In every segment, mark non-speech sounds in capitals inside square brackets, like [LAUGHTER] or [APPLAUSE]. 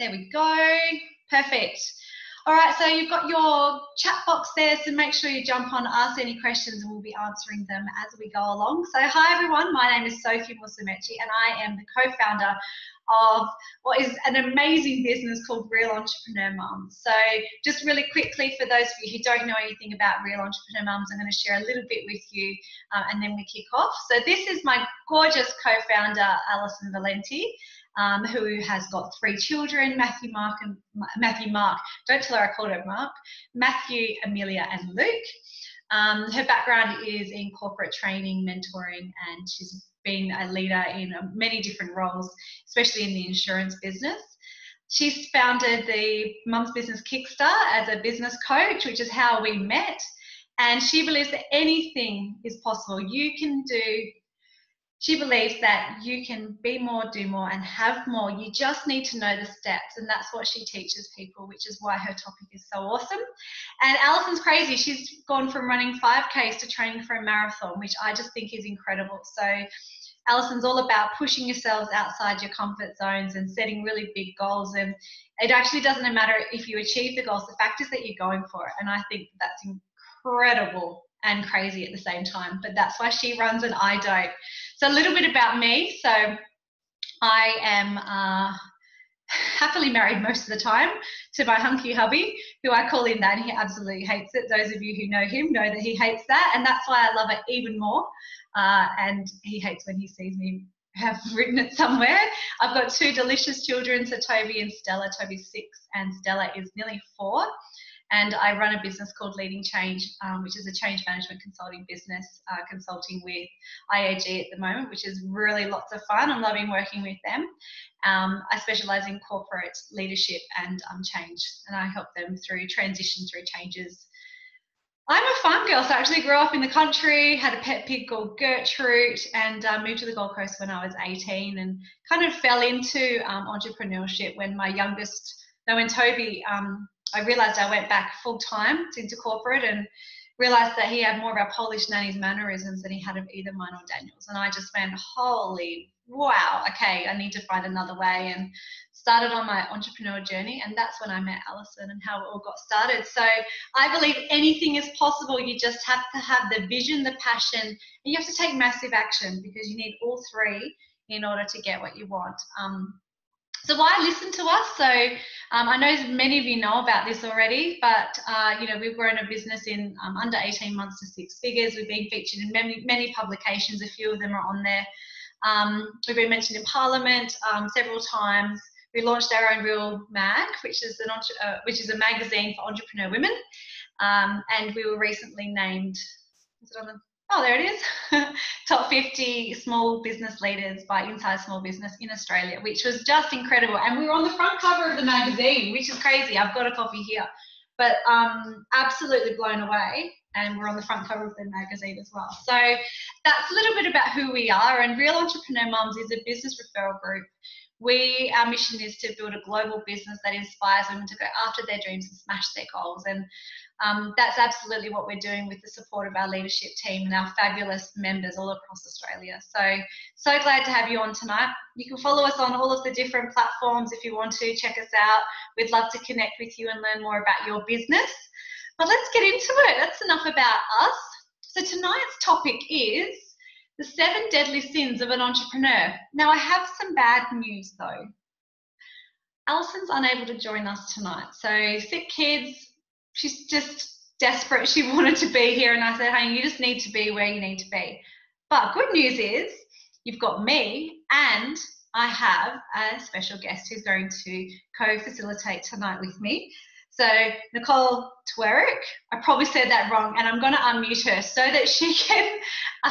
There we go. Perfect. All right, so you've got your chat box there, so make sure you jump on, ask any questions, and we'll be answering them as we go along. So, hi everyone, my name is Sophie Musumeci, and I am the co founder of what is an amazing business called Real Entrepreneur Mums. So, just really quickly, for those of you who don't know anything about Real Entrepreneur Mums, I'm going to share a little bit with you uh, and then we kick off. So, this is my gorgeous co founder, Alison Valenti um, who has got three children Matthew, Mark, and Matthew, Mark. Don't tell her I called her Mark. Matthew, Amelia, and Luke. Um, her background is in corporate training, mentoring, and she's been a leader in uh, many different roles, especially in the insurance business. She's founded the Mums Business Kickstart as a business coach, which is how we met. And she believes that anything is possible. You can do she believes that you can be more, do more, and have more. You just need to know the steps, and that's what she teaches people, which is why her topic is so awesome. And Alison's crazy. She's gone from running 5Ks to training for a marathon, which I just think is incredible. So, Alison's all about pushing yourselves outside your comfort zones and setting really big goals. And it actually doesn't matter if you achieve the goals, the fact is that you're going for it. And I think that's incredible and crazy at the same time. But that's why she runs and I don't. So a little bit about me. So I am uh, happily married most of the time to my hunky hubby, who I call him that, and he absolutely hates it. Those of you who know him know that he hates that, and that's why I love it even more. Uh, and he hates when he sees me have [LAUGHS] written it somewhere. I've got two delicious children, so Toby and Stella. Toby's six, and Stella is nearly four and I run a business called Leading Change, um, which is a change management consulting business, uh, consulting with IAG at the moment, which is really lots of fun. I'm loving working with them. Um, I specialize in corporate leadership and um, change, and I help them through transition, through changes. I'm a farm girl, so I actually grew up in the country, had a pet pig called Gertrude, and uh, moved to the Gold Coast when I was 18 and kind of fell into um, entrepreneurship when my youngest, when Toby um, I realized I went back full time into corporate and realized that he had more of our Polish nanny's mannerisms than he had of either mine or Daniel's. And I just went, holy wow, okay, I need to find another way and started on my entrepreneur journey. And that's when I met Alison and how it all got started. So I believe anything is possible. You just have to have the vision, the passion, and you have to take massive action because you need all three in order to get what you want. Um, so why listen to us? So um, I know many of you know about this already, but uh, you know we've grown a business in um, under 18 months to six figures. We've been featured in many many publications. A few of them are on there. Um, we've been mentioned in Parliament um, several times. We launched our own Real Mag, which is an uh, which is a magazine for entrepreneur women, um, and we were recently named. Is it on the Oh, there it is. [LAUGHS] Top 50 small business leaders by Inside Small Business in Australia, which was just incredible. And we were on the front cover of the magazine, which is crazy. I've got a copy here. But um, absolutely blown away. And we're on the front cover of the magazine as well. So that's a little bit about who we are. And Real Entrepreneur Mums is a business referral group. We, our mission is to build a global business that inspires women to go after their dreams and smash their goals. And um, that's absolutely what we're doing with the support of our leadership team and our fabulous members all across Australia. So, so glad to have you on tonight. You can follow us on all of the different platforms if you want to check us out. We'd love to connect with you and learn more about your business. But let's get into it. That's enough about us. So, tonight's topic is the seven deadly sins of an entrepreneur. Now, I have some bad news though. Alison's unable to join us tonight. So, sick kids, she's just desperate. She [LAUGHS] wanted to be here, and I said, "Hey, you just need to be where you need to be." But good news is you've got me, and I have a special guest who's going to co-facilitate tonight with me. So Nicole Tewierik, I probably said that wrong, and I'm going to unmute her so that she [LAUGHS] can,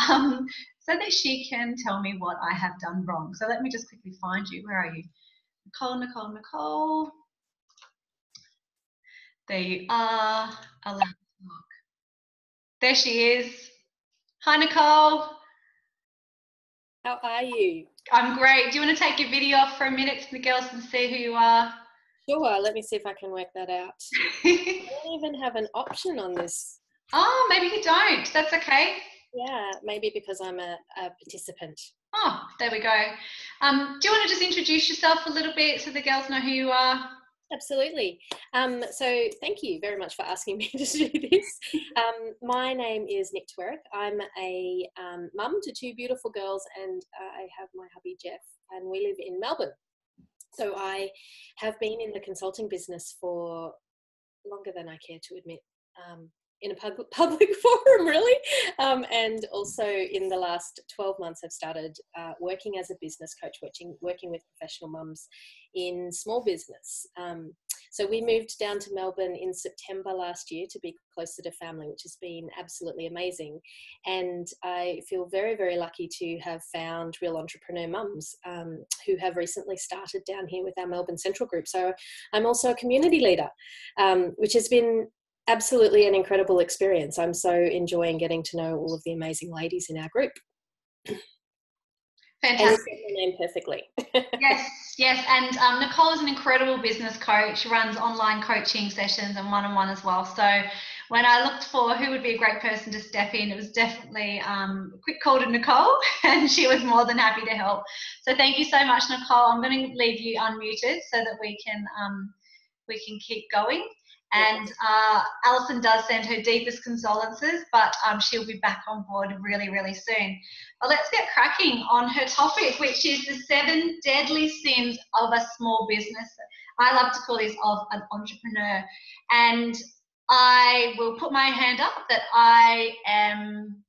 um, so that she can tell me what I have done wrong. So let me just quickly find you. Where are you, Nicole? Nicole? Nicole. There you are. Allow talk. There she is. Hi, Nicole. How are you? I'm great. Do you want to take your video off for a minute so the girls can see who you are? Sure. Let me see if I can work that out. [LAUGHS] I don't even have an option on this. Oh, maybe you don't. That's okay. Yeah, maybe because I'm a, a participant. Oh, there we go. Um, do you want to just introduce yourself a little bit so the girls know who you are? Absolutely. Um, so thank you very much for asking me [LAUGHS] to do this. Um, my name is Nick Tewierik. I'm a um, mum to two beautiful girls, and I have my hubby Jeff, and we live in Melbourne. So I have been in the consulting business for longer than I care to admit. Um, in a public, [LAUGHS] public forum, really. Um, and also in the last 12 months, I've started uh, working as a business coach, working, working with professional mums in small business. Um, so we moved down to Melbourne in September last year to be closer to family, which has been absolutely amazing. And I feel very, very lucky to have found real entrepreneur mums um, who have recently started down here with our Melbourne Central group. So I'm also a community leader, um, which has been absolutely an incredible experience. I'm so enjoying getting to know all of the amazing ladies in our group. Fantastic. And name perfectly. [LAUGHS] yes, yes. And um, Nicole is an incredible business coach. She runs online coaching sessions and one-on-one as well. So when I looked for who would be a great person to step in, it was definitely um, a quick call to Nicole, [LAUGHS] and she was more than happy to help. So thank you so much, Nicole. I'm going to leave you unmuted so that we can um, we can keep going. And uh, Alison does send her deepest condolences, but um, she'll be back on board really, really soon. But let's get cracking on her topic, which is the seven deadly sins of a small business. I love to call this of an entrepreneur. And I will put my hand up that I am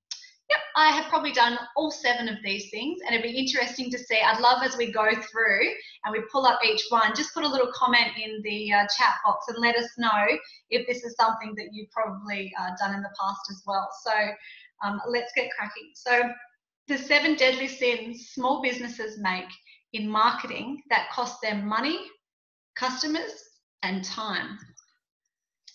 Yep, I have probably done all seven of these things, and it'd be interesting to see. I'd love as we go through and we pull up each one, just put a little comment in the uh, chat box and let us know if this is something that you've probably uh, done in the past as well. So um, let's get cracking. So, the seven deadly sins small businesses make in marketing that cost them money, customers, and time.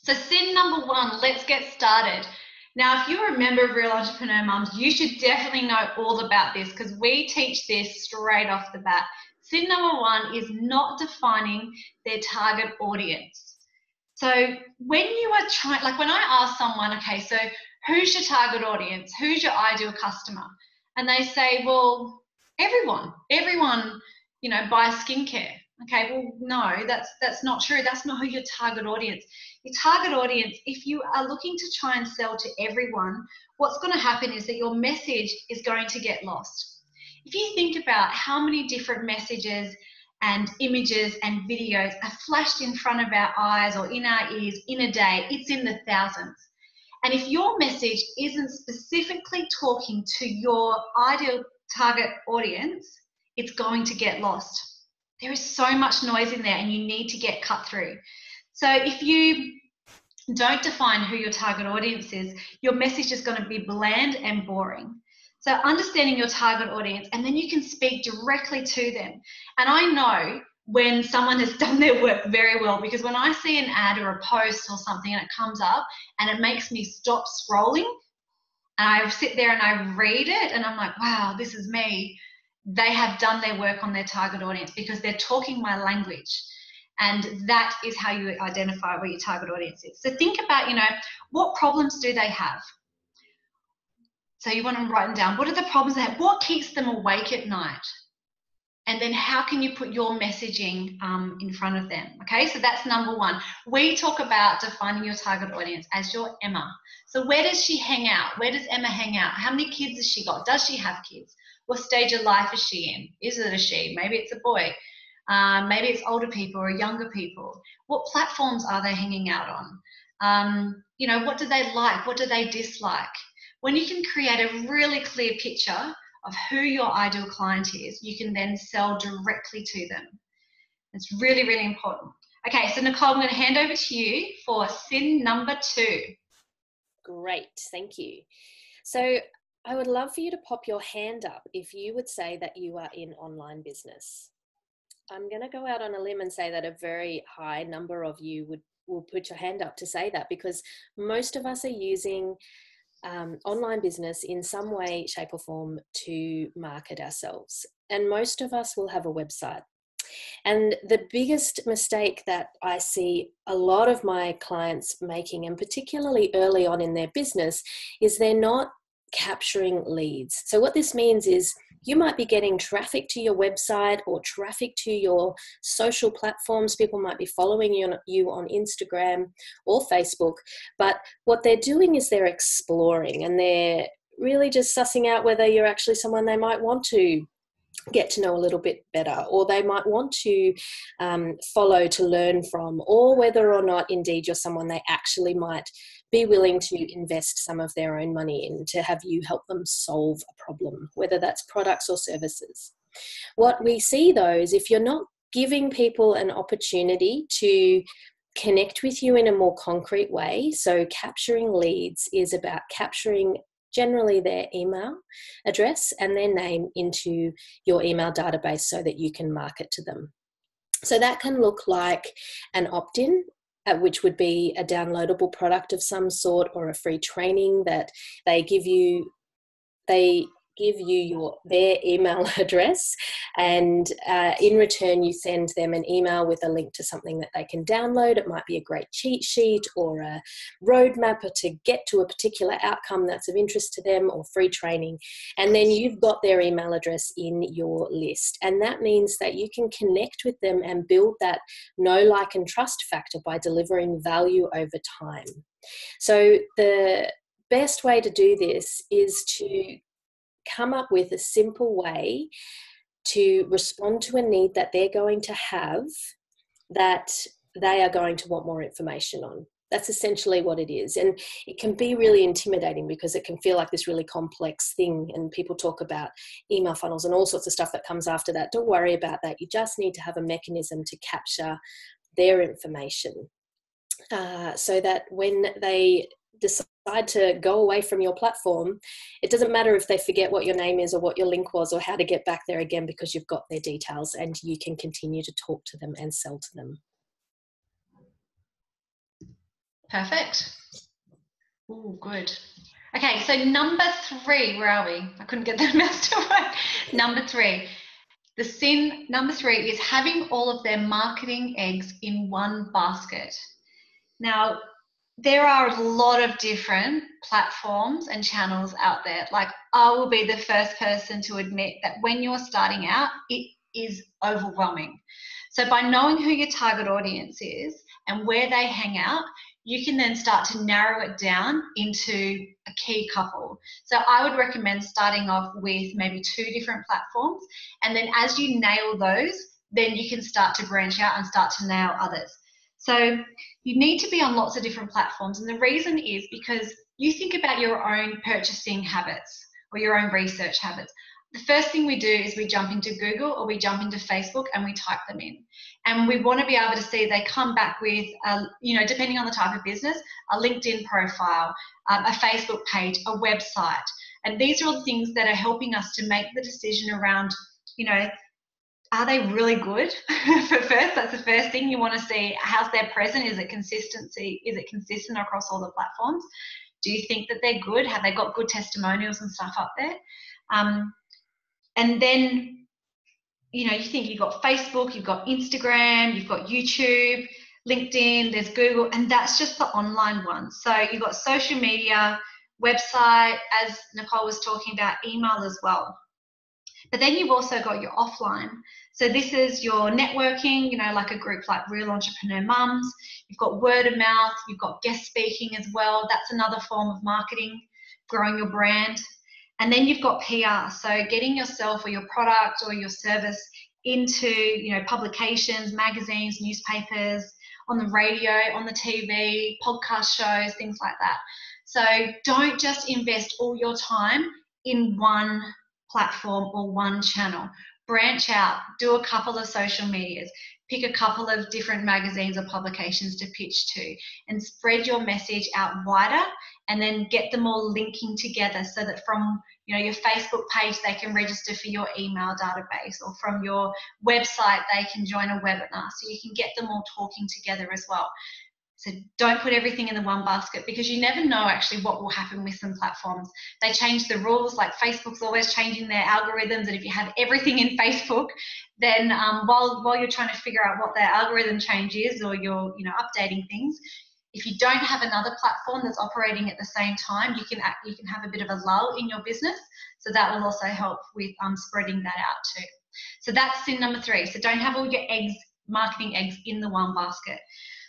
So, sin number one, let's get started. Now, if you're a member of Real Entrepreneur Mums, you should definitely know all about this because we teach this straight off the bat. Sin number one is not defining their target audience. So when you are trying, like when I ask someone, okay, so who's your target audience? Who's your ideal customer? And they say, well, everyone, everyone, you know, buys skincare. Okay, well, no, that's that's not true. That's not who your target audience. Your target audience, if you are looking to try and sell to everyone, what's going to happen is that your message is going to get lost. If you think about how many different messages and images and videos are flashed in front of our eyes or in our ears in a day, it's in the thousands. And if your message isn't specifically talking to your ideal target audience, it's going to get lost there is so much noise in there and you need to get cut through. So if you don't define who your target audience is, your message is going to be bland and boring. So understanding your target audience and then you can speak directly to them. And I know when someone has [LAUGHS] done their work very well because when I see an ad or a post or something and it comes up and it makes me stop scrolling and I sit there and I read it and I'm like, wow, this is me they have done their work on their target audience because they're talking my language. And that is how you identify where your target audience is. So think about, you know, what problems do they have? So you want to write them down. What are the problems they have? What keeps them awake at night? And then how can you put your messaging um, in front of them? Okay, so that's number one. We talk about defining your target audience as your Emma. So where does she hang out? Where does Emma hang out? How many kids has she got? Does she have kids? what stage of life is she in? Is it a she? Maybe it's a boy. Um, maybe it's older people or younger people. What platforms are they hanging out on? Um, you know, what do they like? What do they dislike? When you can create a really clear picture of who your ideal client is, you can then sell directly to them. It's really, really important. Okay, so Nicole, I'm going to hand over to you for sin number two. Great, thank you. So I would love for you to pop your hand up if you would say that you are in online business. I'm going to go out on a limb and say that a very high number of you would will put your hand up to say that because most of us are using um, online business in some way, shape, or form to market ourselves. And most of us will have a website. And the biggest mistake that I see a lot of my clients making, and particularly early on in their business, is they're not capturing leads. So, what this means is you might be getting traffic to your website or traffic to your social platforms. People might be following you on, you on Instagram or Facebook, but what they're doing is they're exploring and they're really just sussing out whether you're actually someone they might want to get to know a little bit better, or they might want to um, follow to learn from, or whether or not indeed you're someone they actually might be willing to invest some of their own money in to have you help them solve a problem, whether that's products or services. What we see though is if you're not giving people an opportunity to connect with you in a more concrete way, so capturing leads is about capturing generally their email address and their name into your email database so that you can market to them. So that can look like an opt in, Uh, which would be a downloadable product of some sort or a free training that they give you. They give you your their email [LAUGHS] address and uh, in return you send them an email with a link to something that they can download. It might be a great cheat sheet or a roadmap to get to a particular outcome that's of interest to them or free training and then you've got their email address in your list. And that means that you can connect with them and build that know like and trust factor by delivering value over time. So the best way to do this is to come up with a simple way to respond to a need that they're going to have that they are going to want more information on. That's essentially what it is. And it can be really intimidating because it can feel like this really complex thing. And people talk about email funnels and all sorts of stuff that comes after that. Don't worry about that. You just need to have a mechanism to capture their information uh, so that when they decide to go away from your platform, it doesn't matter if they forget what your name is or what your link was or how to get back there again because you've got their details and you can continue to talk to them and sell to them. Perfect. Oh, good. Okay, so number three, where are we? I couldn't get the mouse to work. Number three. The sin number three is having all of their marketing eggs in one basket. Now, there are a lot of different platforms and channels out there. Like, I will be the first person to admit that when you're starting out, it is overwhelming. So, by knowing who your target audience is and where they hang out, you can then start to narrow it down into a key couple. So, I would recommend starting off with maybe two different platforms. And then, as you nail those, then you can start to branch out and start to nail others. So you need to be on lots of different platforms. And the reason is because you think about your own purchasing habits or your own research habits. The first thing we do is we jump into Google or we jump into Facebook and we type them in. And we want to be able to see they come back with, a, you know, depending on the type of business, a LinkedIn profile, um, a Facebook page, a website. And these are all things that are helping us to make the decision around, you know, are they really good? [LAUGHS] For first that's the first thing you want to see. How's their present? Is it consistency? Is it consistent across all the platforms? Do you think that they're good? Have they got good testimonials and stuff up there? Um, and then you know you think you've got facebook you've got instagram you've got youtube linkedin there's google and that's just the online ones. So you've got social media website as nicole was talking about email as well but then you've also got your offline so this is your networking, you know, like a group like Real Entrepreneur Mums. You've got word of mouth, you've got guest speaking as well. That's another form of marketing, growing your brand. And then you've got PR, so getting yourself or your product or your service into, you know, publications, magazines, newspapers, on the radio, on the TV, podcast shows, things like that. So don't just invest all your time in one platform or one channel. Branch out, do a couple of social medias, pick a couple of different magazines or publications to pitch to, and spread your message out wider and then get them all linking together so that from you know your facebook page they can register for your email database or from your website they can join a webinar. So you can get them all talking together as well so don't put everything in the one basket because you never know actually what will happen with some platforms. They change the rules, like Facebook's always changing their algorithms. And if you have everything in [LAUGHS] Facebook, then um, while while you're trying to figure out what their algorithm change is, or you're you know updating things, if you don't have another platform that's operating at the same time, you can act, you can have a bit of a lull in your business. So that will also help with um, spreading that out too. So that's sin number three. So don't have all your eggs, marketing eggs in the one basket.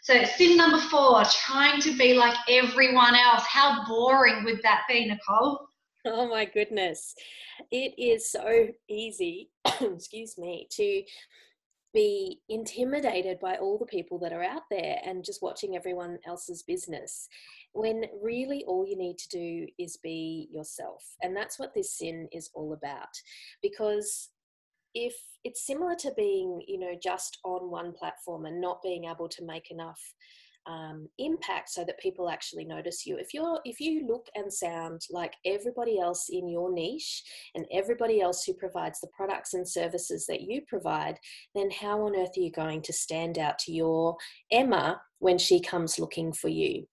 So sin number four, trying to be like everyone else. How boring would that be, Nicole? Oh my goodness. It is so easy, [COUGHS] excuse me, to be intimidated by all the people that are out there and just watching everyone else's business when really all you need to do is be yourself. And that's what this sin is all about. Because if it's similar to being, you know, just on one platform and not being able to make enough um, impact so that people actually notice you. If you're if you look and sound like everybody else in your niche and everybody else who provides the products and services that you provide, then how on earth are you going to stand out to your Emma when she comes looking for you?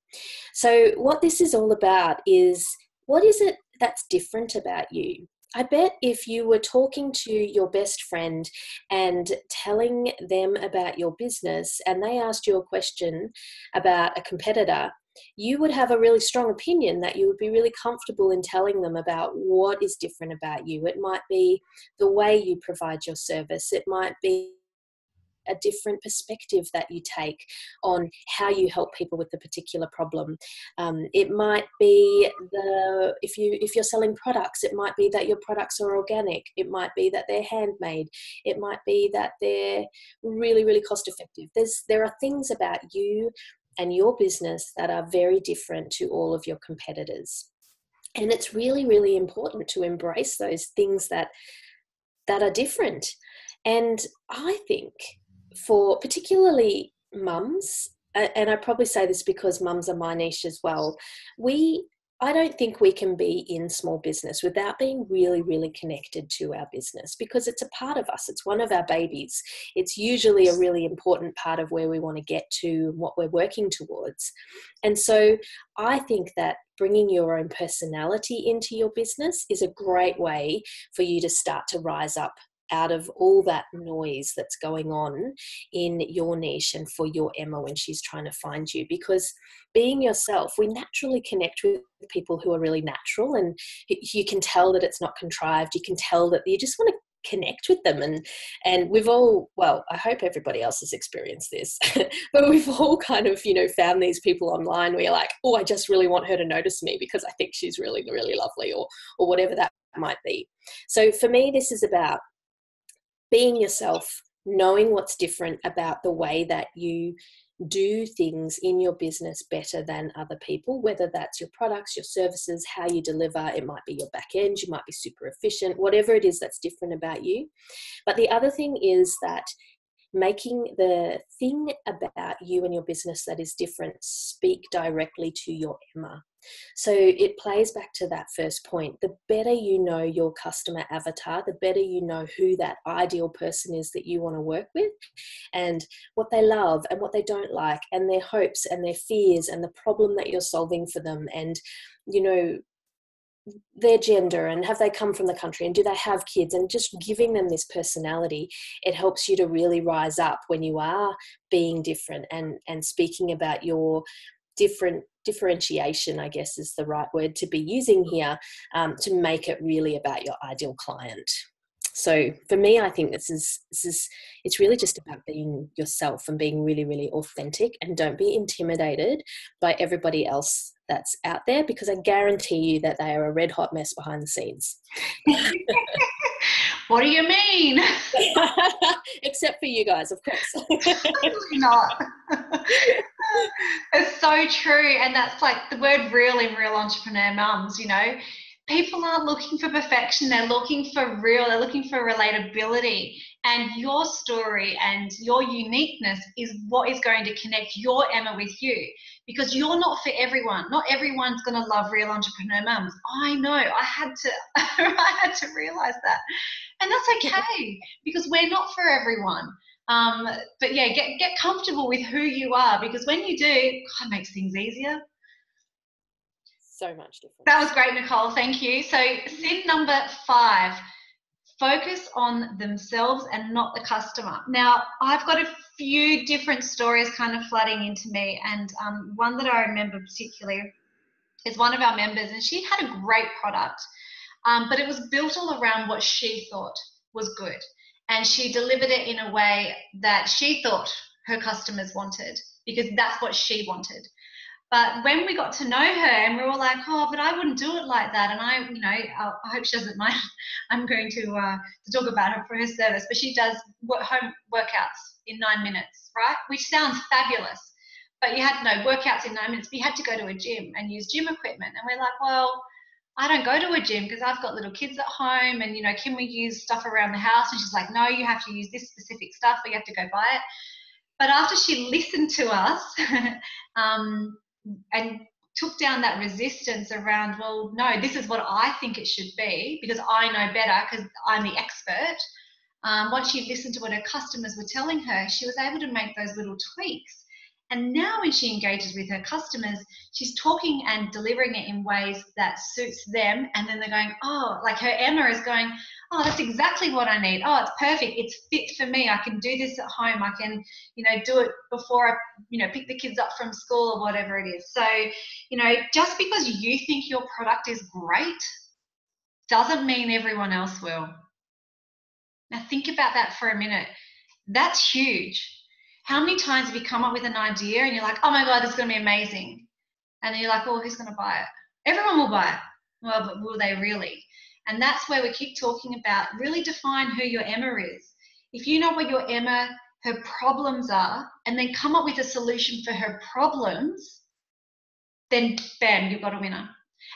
So what this is all about is what is it that's different about you? I bet if you were talking to your best friend and telling them about your business and they asked you a question about a competitor, you would have a really strong opinion that you would be really comfortable in telling them about what is different about you. It might be the way you provide your service, it might be a different perspective that you take on how you help people with the particular problem. Um, it might be the if you if you're selling products, it might be that your products are organic. It might be that they're handmade. It might be that they're really really cost effective. There's there are things about you and your business that are very different to all of your competitors. And it's really, really important to embrace those things that that are different. And I think for particularly mums, and I probably say this because mums are my niche as well, we I don't think we can be in small business without being really, really connected to our business because it's a part of us. It's one of our babies. It's usually a really important part of where we want to get to, what we're working towards. And so I think that bringing your own personality into your business is a great way for you to start to rise up out of all that noise that's going on in your niche and for your Emma when she's trying to find you. Because being yourself, we naturally connect with people who are really natural, and you can tell that it's not contrived. You can tell that you just want to connect with them and and we've all well i hope everybody else has experienced this [LAUGHS] but we've all kind of you know found these people online where you're like oh i just really want her to notice me because i think she's really really lovely or or whatever that might be so for me this is about being yourself, knowing what's different about the way that you do things in your business better than other people, whether that's your products, your services, how you deliver. It might be your back end, you might be super efficient, whatever it is that's different about you. But the other thing is that making the thing about you and your business that is different speak directly to your Emma. So it plays back to that first point. The better you know your customer avatar, the better you know who that ideal person is that you want to work with and what they love and what they don't like and their hopes and their fears and the problem that you're solving for them and you know their gender and have they come from the country and do they have kids and just giving them this personality it helps you to really rise up when you are being different and and speaking about your different differentiation i guess is the right word to be using here um, to make it really about your ideal client. So for me i think this is this is it's really just about being yourself and being really really authentic and don't be intimidated by everybody else that's out there because i guarantee you that they are a red hot mess behind the scenes. [LAUGHS] What do you mean? [LAUGHS] Except for you guys of course. Not. [LAUGHS] It's so true and that's like the word real in real entrepreneur mums you know? People aren't looking for perfection they're looking for real they're looking for relatability and your story and your uniqueness is what is going to connect your emma with you because you're not for everyone. Not everyone's going to love real entrepreneur mums. I know i had to [LAUGHS] i had to realize that. And that's [LAUGHS] okay because we're not for everyone. Um, but yeah get, get comfortable with who you are because when you do God, it makes things easier. So much different. That was great, Nicole. Thank you. So, sin number five focus on themselves and not the customer. Now, I've got a few different stories kind of flooding into me, and um, one that I remember particularly is one of our members, and she had a great product, um, but it was built all around what she thought was good. And she delivered it in a way that she thought her customers wanted because that's what she wanted. But when we got to know her and we were all like, oh, but I wouldn't do it like that. And I, you know, I hope she doesn't mind. [LAUGHS] I'm going to, uh, to talk about her for her service, but she does work, home workouts in nine minutes, right? Which sounds fabulous. But you had no workouts in nine minutes, you had to go to a gym and use gym equipment. And we're like, well, I don't go to a gym because I've got little kids at home and, you know, can we use stuff around the house? And she's like, no, you have to use this specific stuff or you have to go buy it. But after she listened to us [LAUGHS] um, and took down that resistance around, well, no, this is what I think it should be because I know better because I'm the expert. Um, once she listened to what her customers were telling her, she was able to make those little tweaks and now, when she engages with her customers, she's talking and delivering it in ways that suits them. And then they're going, oh, like her Emma is going, oh, that's exactly what I need. Oh, it's perfect. It's fit for me. I can do this at home. I can, you know, do it before I, you know, pick the kids up from school or whatever it is. So, you know, just because you think your product is great doesn't mean everyone else will. Now, think about that for a minute. That's huge how many times have you come up with an idea and you're like, oh my God, this is going to be amazing? And then you're like, oh, who's going to buy it? Everyone will buy it. Well, but will they really? And that's where we keep talking about really define who your Emma is. If you know what your Emma, her problems are, and then come up with a solution for her problems, then bam, you've got a winner.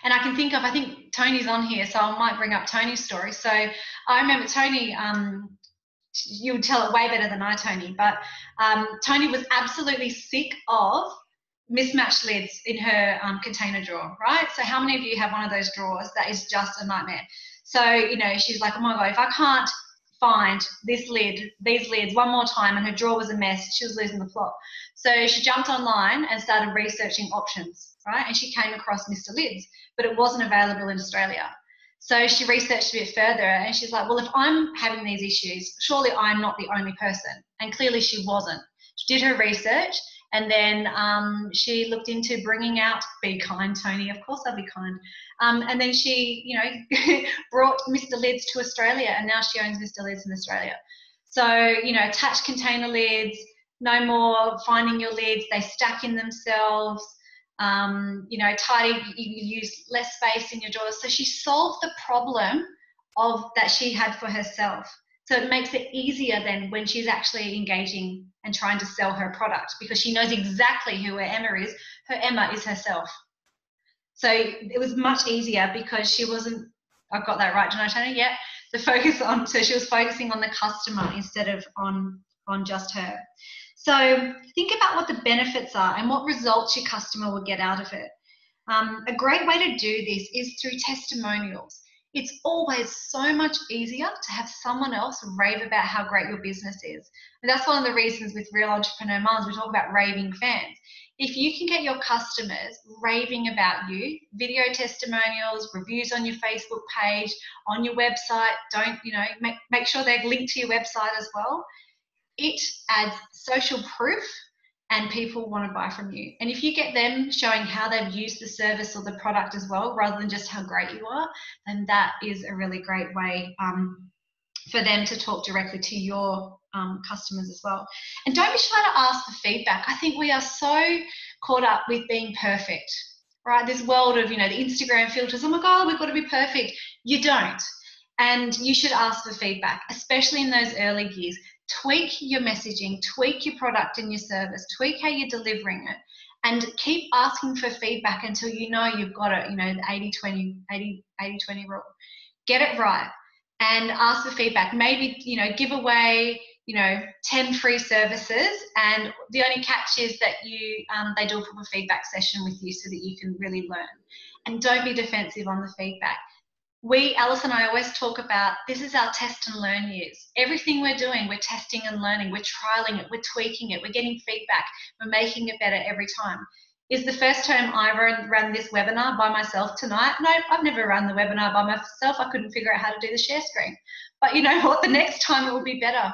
And I can think of, I think Tony's on here, so I might bring up Tony's story. So I remember Tony um, you would tell it way better than I, Tony. But um, Tony was absolutely sick of mismatched lids in her um, container drawer, right? So how many of you have one of those drawers that is just a nightmare? So, you know, she's like, oh my God, if I can't find this lid, these lids one more time and her drawer was a mess, she was losing the plot. So she jumped online and started researching options, right? And she came across Mr. Lids, but it wasn't available in Australia. So she researched a bit further and she's like, well, if I'm having these issues, surely I'm not the only person. And clearly she wasn't. She did her research and then um, she looked into bringing out Be Kind, Tony. Of course, I'll be kind. Um, and then she, you know, [LAUGHS] brought Mr. Lids to Australia and now she owns Mr. Lids in Australia. So, you know, attached container lids, no more finding your lids, they stack in themselves um, you know, tidy, you use less space in your drawers. So she solved the problem of that she had for herself. So it makes it easier then when she's actually engaging and trying to sell her product because she knows exactly who her Emma is. Her Emma is herself. So it was much easier because she wasn't, I've got that right, Jonathan, I, Yeah. The focus on, so she was focusing on the customer instead of on, on just her. So think about what the benefits are and what results your customer will get out of it. Um, a great way to do this is through testimonials. It's always so much easier to have someone else rave about how great your business is. And that's one of the reasons with Real Entrepreneur Mums, we talk about raving fans. If you can get your customers raving about you, video testimonials, reviews on your Facebook page, on your website, don't, you know, make, make sure they're linked to your website as well it adds social proof and people want to buy from you. And if you get them showing how they've used the service or the product as well, rather than just how great you are, then that is a really great way um, for them to talk directly to your um, customers as well. And don't be shy to ask for feedback. I think we are so caught up with being perfect, right? This world of, you know, the Instagram filters, oh my God, we've got to be perfect. You don't. And you should ask for feedback, especially in those early years tweak your messaging, tweak your product and your service, tweak how you're delivering it, and keep asking for feedback until you know you've got it, you know, the 80 20, 80, 80 20 rule. Get it right and ask for feedback. Maybe, you know, give away, you know, 10 free services. And the only catch is that you um, they do a proper feedback session with you so that you can really learn. And don't be defensive on the feedback we, Alice and I always talk about this is our test and learn years. Everything we're doing, we're testing and learning, we're trialing it, we're tweaking it, we're getting feedback, we're making it better every time. is the first time I ran, run this webinar by myself tonight. No, I've never run the webinar by myself. I couldn't figure out how to do the share screen. But you know [LAUGHS] what? The next time it will be better.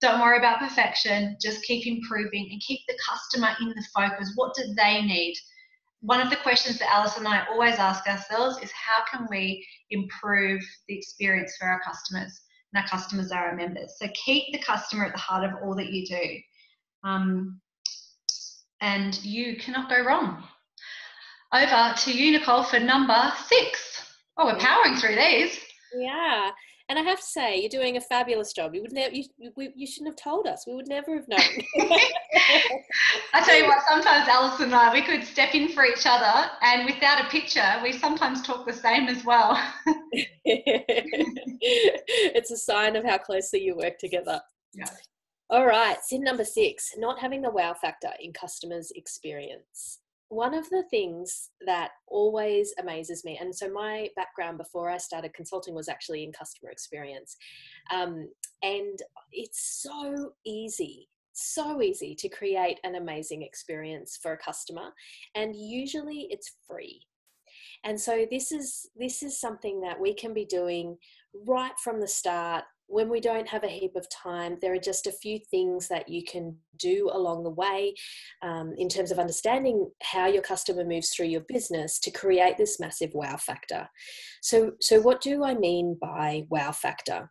Don't worry about perfection. Just keep improving and keep the customer in the focus. What do they need? One of the questions that Alice and I always ask ourselves is how can we improve the experience for our customers? And our customers are our members. So keep the customer at the heart of all that you do. Um, and you cannot go wrong. Over to you, Nicole, for number six. Oh, we're powering through these. Yeah. And I have to say, you're doing a fabulous job. You would never, you, we, you shouldn't have told us. We would never have known. [LAUGHS] I tell you what, sometimes Alice and I, we could step in for each other, and without a picture, we sometimes talk the same as well. [LAUGHS] it's a sign of how closely you work together. Yeah. All right, sin number six not having the wow factor in customers' experience. One of the things that always amazes me, and so my background before I started consulting was actually in customer experience, um, and it's so easy so easy to create an amazing experience for a customer and usually it's free. And so this is this is something that we can be doing right from the start when we don't have a heap of time, there are just a few things that you can do along the way um, in terms of understanding how your customer moves through your business to create this massive wow factor. So, so what do I mean by wow factor?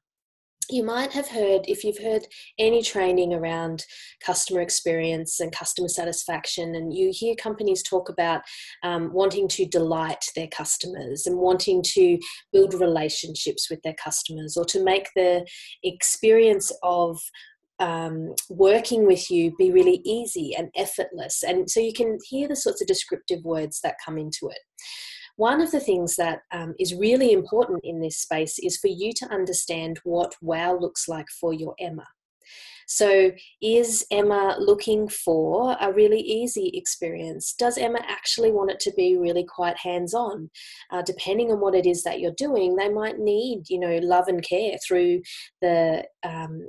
You might have heard, if you've heard any training around customer experience and customer satisfaction, and you hear companies talk about um, wanting to delight their customers and wanting to build relationships with their customers or to make the experience of um, working with you be really easy and effortless. And so you can hear the sorts of descriptive words that come into it. One of the things that um, is really important in this space is for you to understand what wow looks like for your Emma. So, is Emma looking for a really easy experience? Does Emma actually want it to be really quite hands on? Uh, depending on what it is that you're doing, they might need, you know, love and care through the um,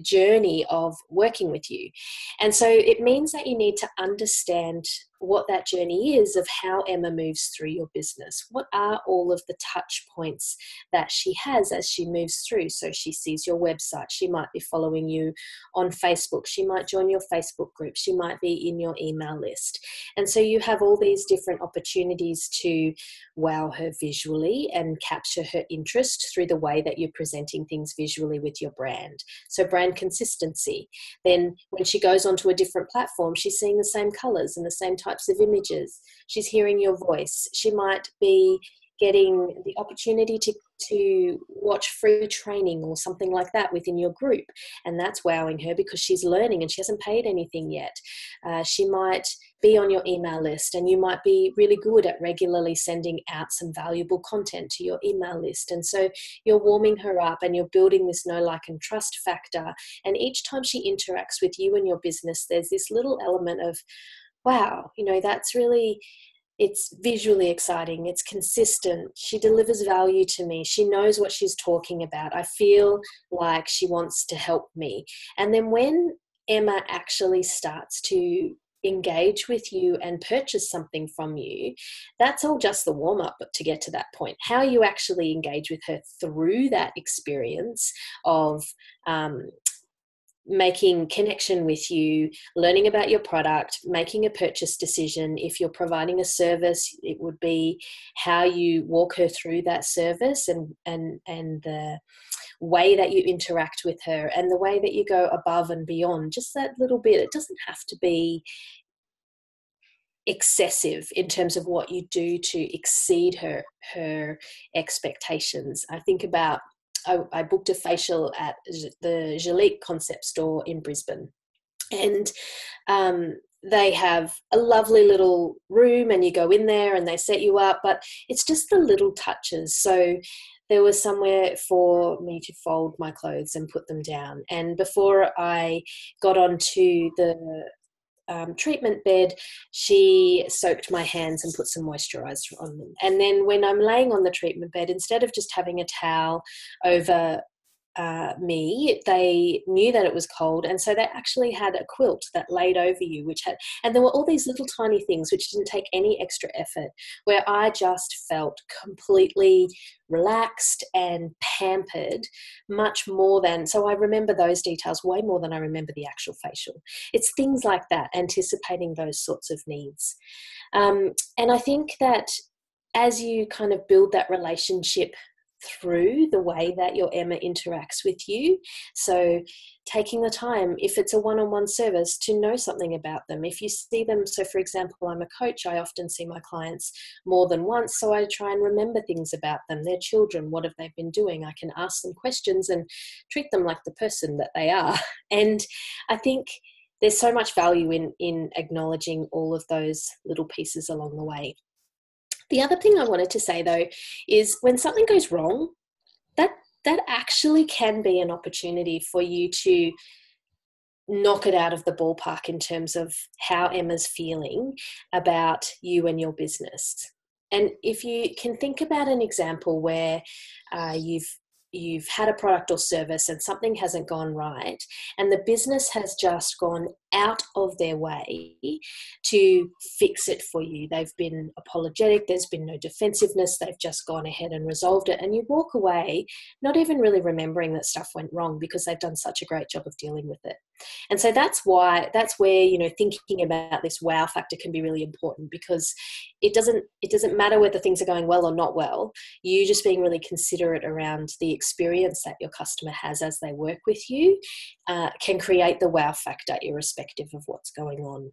journey of working with you. And so, it means that you need to understand what that journey is of how Emma moves through your business. What are all of the touch points that she has as she moves through? So she sees your website, she might be following you on Facebook, she might join your Facebook group, she might be in your email list. And so you have all these different opportunities to wow her visually and capture her interest through the way that you're presenting things visually with your brand. So brand consistency. Then when she goes onto a different platform, she's seeing the same colors and the same type types of images. She's hearing your voice. She might be getting the opportunity to, to watch free training or something like that within your group. And that's wowing her because she's learning and she hasn't paid anything yet. Uh, she might be on your email list and you might be really good at regularly sending out some valuable content to your email list. And so you're warming her up and you're building this know, like, and trust factor. And each time she interacts with you and your business, there's this little element of, wow, you know, that's really it's visually exciting it's consistent she delivers value to me she knows what she's talking about i feel like she wants to help me. And then when emma actually starts to engage with you and purchase something from you that's all just the warm up to get to that point. How you actually engage with her through that experience of um, making connection with you, learning about your product, making a purchase decision. If you're providing a service, it would be how you walk her through that service and and and the way that you interact with her and the way that you go above and beyond. Just that little bit. It doesn't have to be excessive in terms of what you do to exceed her her expectations. I think about I, I booked a facial at the Jurlique concept store in Brisbane. And um, they have a lovely little room and you go in there and they set you up but it's just the little touches so there was somewhere for me to fold my clothes and put them down and before i got onto the um, treatment bed, she soaked my hands and put some moisturizer on them. And then when I'm laying on the treatment bed, instead of just having a towel over uh, me, they knew that it was cold, and so they actually had a quilt that laid over you, which had, and there were all these little tiny things which didn't take any extra effort, where I just felt completely relaxed and pampered, much more than. So I remember those details way more than I remember the actual facial. It's things like that, anticipating those sorts of needs, um, and I think that as you kind of build that relationship through the way that your Emma interacts with you. So, taking the time, if it's a one on one service, to know something about them. If you see them, so for example, I'm a coach, I often see my clients more than once. So, I try and remember things about them, their children, what have they been doing. I can ask them questions and treat them like the person that they are. [LAUGHS] And I think there's so much value in in acknowledging all of those little pieces along the way the other thing I wanted to say though is when something goes wrong, that that actually can be an opportunity for you to knock it out of the ballpark in terms of how Emma's feeling about you and your business. And if you can think about an example where uh, you've you've had a product or service and something hasn't gone right and the business has just gone out of their way to fix it for you. They've been apologetic there's been no defensiveness they've just gone ahead and resolved it. And you walk away not even really remembering that stuff went wrong because they've done such a great job of dealing with it. And so that's why that's where you know thinking about this wow factor can be really important because it doesn't it doesn't matter whether things are going well or not well. You just being really considerate around the experience that your customer has as they work with you uh, can create the wow factor irrespective of what's going on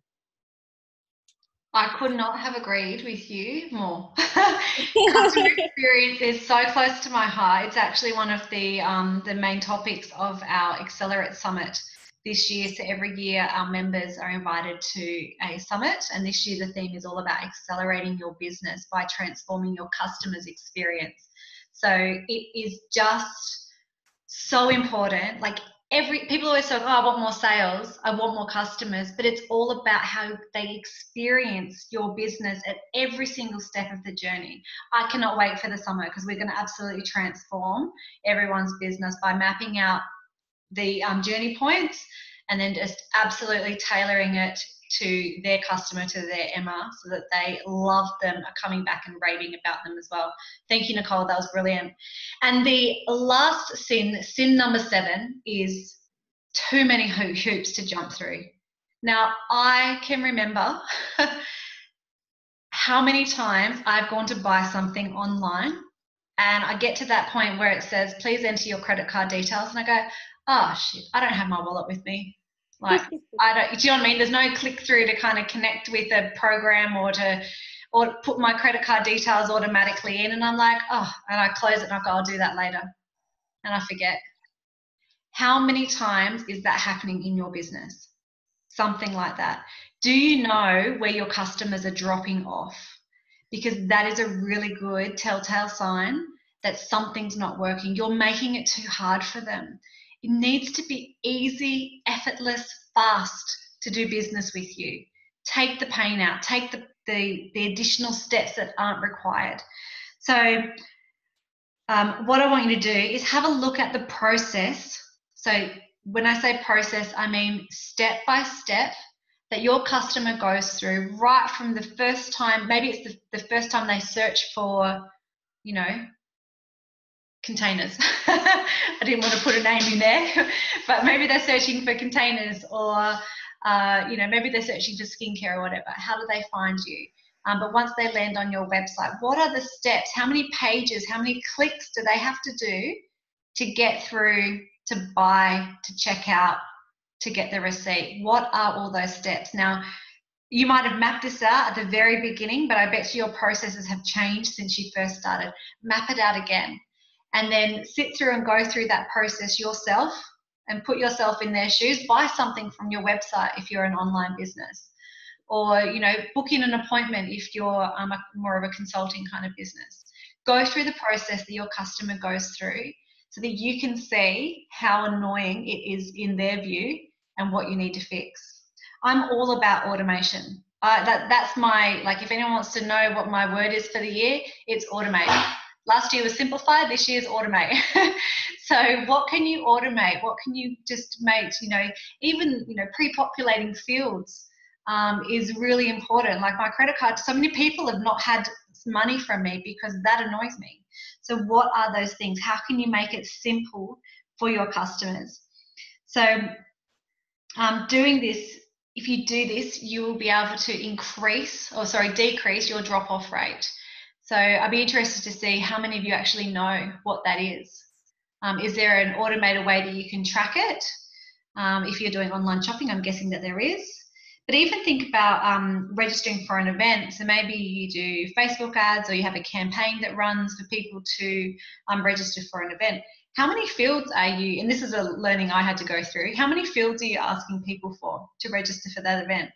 I could not have agreed with you more. [LAUGHS] [LAUGHS] Customer experience is so close to my heart. It's actually one of the um, the main topics of our Accelerate Summit this year. So every year, our members are invited to a summit, and this year the theme is all about accelerating your business by transforming your customers' experience. So it is just so important. Like every people always say, "Oh, I want more sales. I want more customers," but it's all about how they experience your business at every single step of the journey. I cannot wait for the summer because we're going to absolutely transform everyone's business by mapping out the um, journey points and then just absolutely tailoring it to their customer, to their Emma, so that they love them, are coming back and raving about them as well. Thank you, Nicole. That was brilliant. And the last sin, sin number seven, is too many hoops to jump through. Now, I can remember [LAUGHS] how many times I've gone to buy something online and I get to that point where it says, please enter your credit card details. And I go, oh shit, I don't have my wallet with me. Like I don't do you know what I mean? There's no click through to kind of connect with a program or to or put my credit card details automatically in and I'm like, oh, and I close it and I go, I'll do that later. And I forget. How many times is that happening in your business? Something like that. Do you know where your customers are dropping off? Because that is a really good telltale sign that something's not working. You're making it too hard for them. It needs to be easy, effortless, fast to do business with you. Take the pain out, take the, the, the additional steps that aren't required. So, um, what I want you to do is have a look at the process. So, when I say process, I mean step by step that your customer goes through right from the first time, maybe it's the, the first time they search for, you know, containers. [LAUGHS] I didn't want to put a name in there, [LAUGHS] but maybe they're searching for containers or, uh, you know, maybe they're searching for skincare or whatever. How do they find you? Um, but once they land on your website, what are the steps? How many pages, how many clicks do they have to do to get through, to buy, to check out, to get the receipt? What are all those steps? Now, you might have mapped this out at the very beginning, but I bet you your processes have changed since you first started. Map it out again and then sit through and go through that process yourself and put yourself in their shoes. Buy something from your website if you're an online business or you know book in an appointment if you're um, a, more of a consulting kind of business. Go through the process that your customer goes through so that you can see how annoying it is in their view and what you need to fix. I'm all about automation. Uh, that, that's my like if anyone wants to know what my word is for the year it's automate Last year was simplify, this year's automate. [LAUGHS] so what can you automate? What can you just make, you know, even, you know, pre-populating fields um, is really important. Like my credit card, so many people have not had money from me because that annoys me. So what are those things? How can you make it simple for your customers? So um, doing this, if you do this, you will be able to increase, or sorry, decrease your drop-off rate. So I'd be interested to see how many of you actually know what that is. Um, is there an automated way that you can track it? Um, if you're doing online shopping, I'm guessing that there is. But even think about um, registering for an event. So maybe you do Facebook ads or you have a campaign that runs for people to um, register for an event how many fields are you, and this is a learning I had to go through, how many fields are you asking people for to register for that event?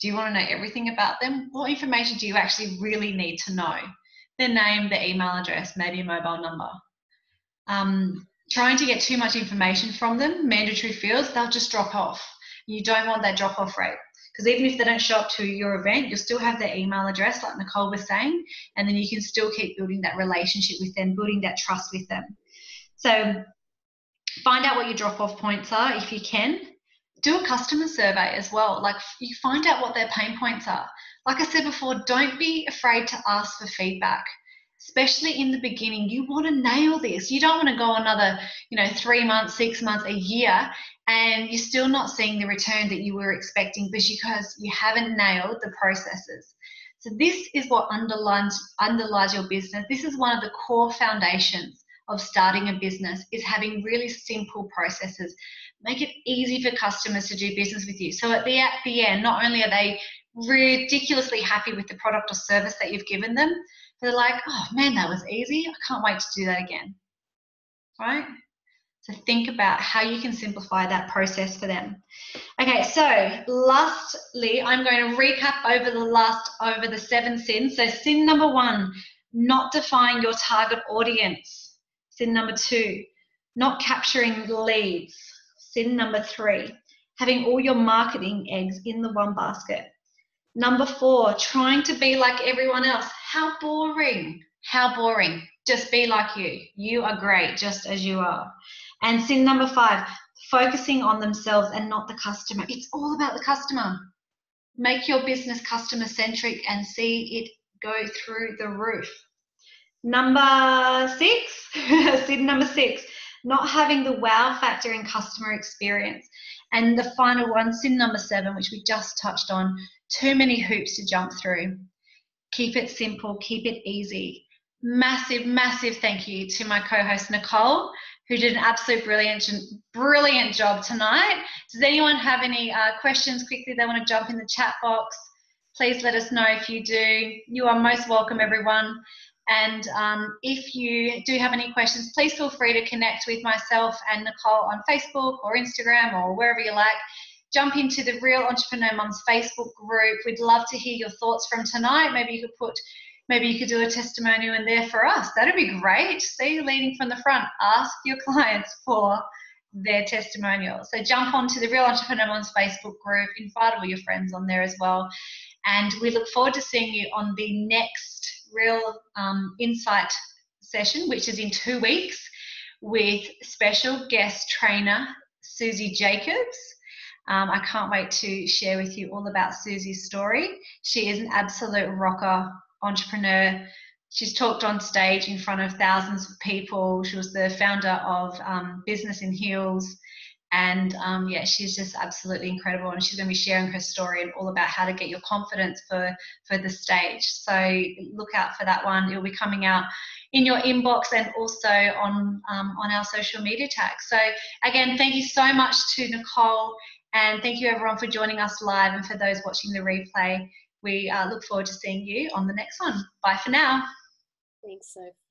Do you want to know everything about them? What information do you actually really need to know? Their name, their email address, maybe a mobile number. Um, trying to get too much information from them, mandatory fields, they'll just drop off. You don't want that drop off rate. Because even if they don't show up to your event, you'll still have their email address, like Nicole was saying, and then you can still keep building that relationship with them, building that trust with them. So find out what your drop off points are if you can. Do a customer survey as well. Like you find out what their pain points are. Like I said before, don't be afraid to ask for feedback. Especially in the beginning, you want to nail this. You don't want to go another, you know, three months, six months, a year, and you're still not seeing the return that you were expecting because you haven't nailed the processes. So this is what underlines underlies your business. This is one of the core foundations of starting a business is having really simple processes. Make it easy for customers to do business with you. So at the at the end, not only are they ridiculously happy with the product or service that you've given them, they're like, oh man, that was easy. I can't wait to do that again. Right? So think about how you can simplify that process for them. Okay, so lastly, I'm going to recap over the last over the seven sins. So sin number one, not define your target audience. Sin number two, not capturing leads. Sin number three, having all your marketing eggs in the one basket. Number four, trying to be like everyone else. How boring. How boring. Just be like you. You are great just as you are. And sin number five, focusing on themselves and not the customer. It's all about the customer. Make your business customer centric and see it go through the roof. Number six, [LAUGHS] sin number six, not having the wow factor in customer experience. And the final one, sin number seven, which we just touched on, too many hoops to jump through. Keep it simple, keep it easy. Massive, massive thank you to my co-host Nicole, who did an absolute brilliant, brilliant job tonight. Does anyone have any uh, questions quickly they want to jump in the chat box? Please let us know if you do. You are most welcome, everyone. And um, if you do have any questions, please feel free to connect with myself and Nicole on Facebook or Instagram or wherever you like. Jump into the Real Entrepreneur Mums Facebook group. We'd love to hear your thoughts from tonight. Maybe you could put, maybe you could do a testimonial in there for us. That'd be great. See, leading from the front. Ask your [LAUGHS] clients for their testimonial. So jump onto the Real Entrepreneur Mums Facebook group. Invite all your friends on there as well. And we look forward to seeing you on the next real um, insight session, which is in two weeks, with special guest trainer Susie Jacobs. Um, I can't wait to share with you all about Susie's story. She is an absolute rocker entrepreneur. She's talked on stage in front of thousands of people. She was the founder of um, Business in Heels. And um, yeah, she's just absolutely incredible. And she's going to be sharing her story and all about how to get your confidence for, for the stage. So look out for that one. It'll be coming out in your inbox and also on, um, on our social media tags. So again, thank you so much to Nicole and thank you everyone for joining us live and for those watching the replay. We uh, look forward to seeing you on the next one. Bye for now. Thanks, Sophie.